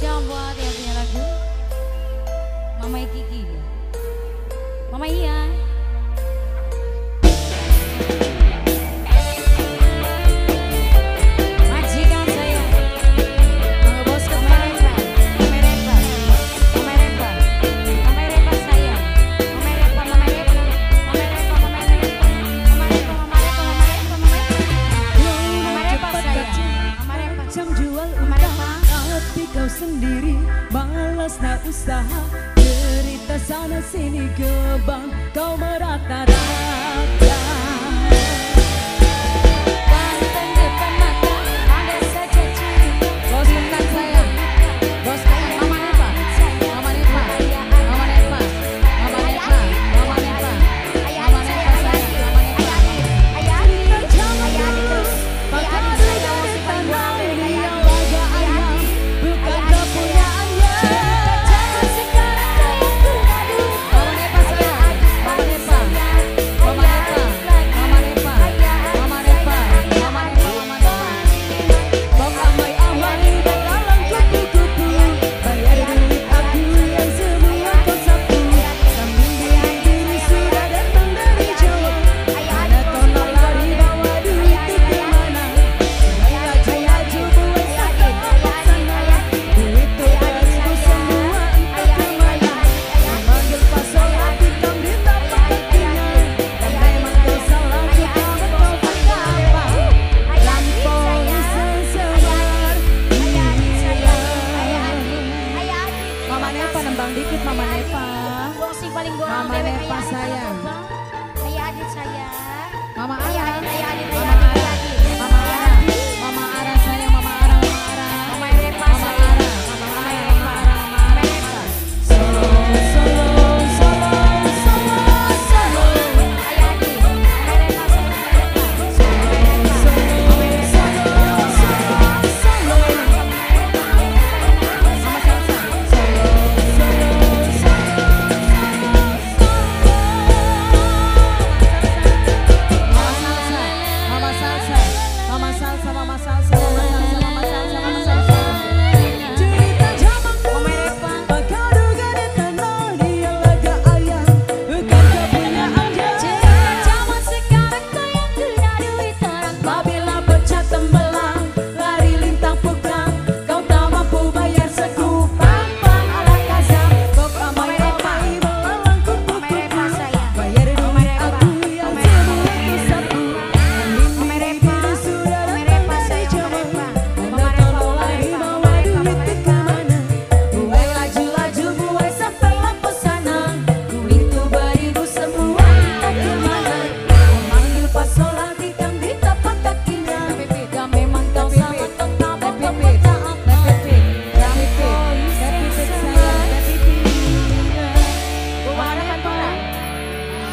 spesial buat yang punya lagu Mama Kiki. Ya. ke sana sini gebang kau merata-rata.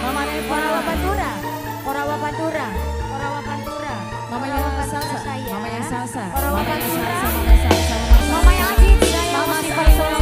Mama yang salsa, Pantura. yang Pantura. mama Pantura. salsa, Mama Salsa. Mamanya Salsa. Mamanya Salsa. Mamanya Salsa. mama yang salsa, Mama Sifat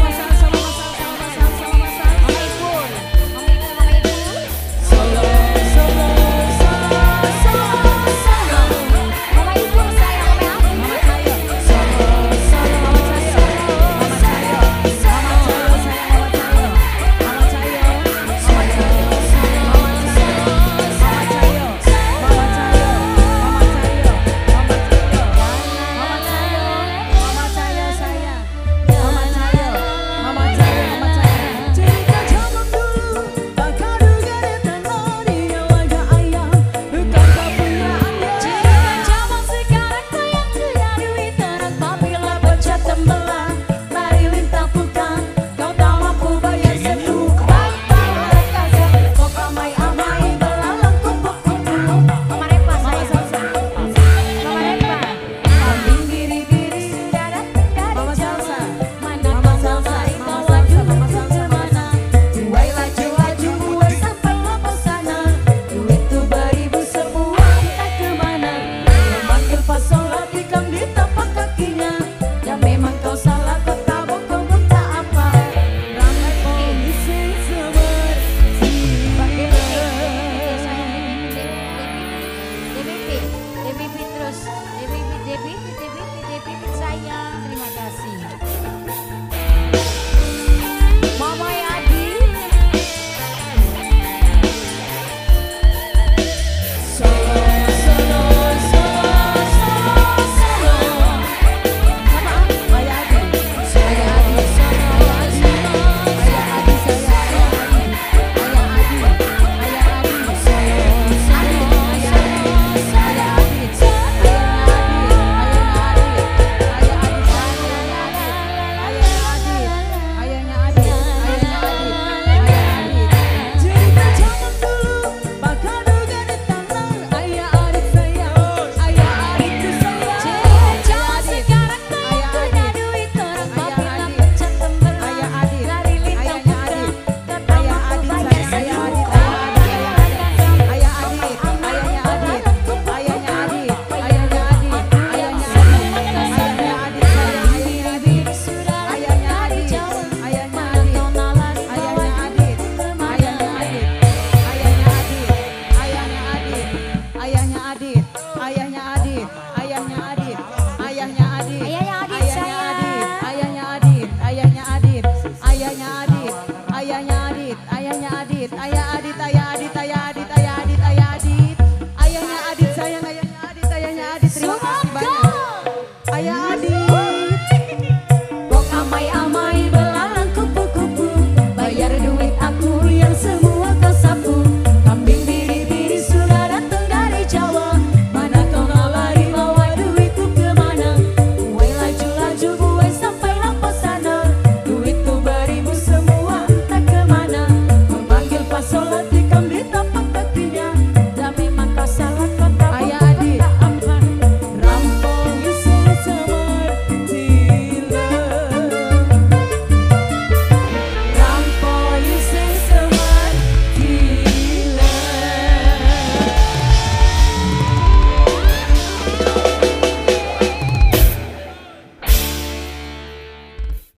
Dita yan.